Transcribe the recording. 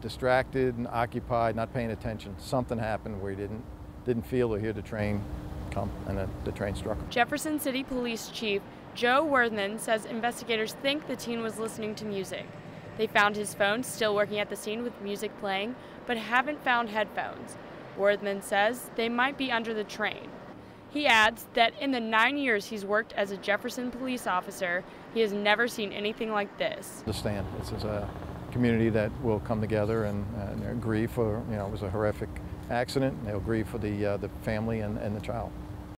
distracted and occupied, not paying attention. Something happened where he didn't, didn't feel or hear the train come, and the, the train struck him. Jefferson City Police Chief Joe Worthman says investigators think the teen was listening to music. They found his phone still working at the scene with music playing, but haven't found headphones. Worthman says they might be under the train. He adds that in the nine years he's worked as a Jefferson police officer, he has never seen anything like this. Understand, this is a community that will come together and, and grieve for, you know, it was a horrific accident. They'll grieve for the, uh, the family and, and the child.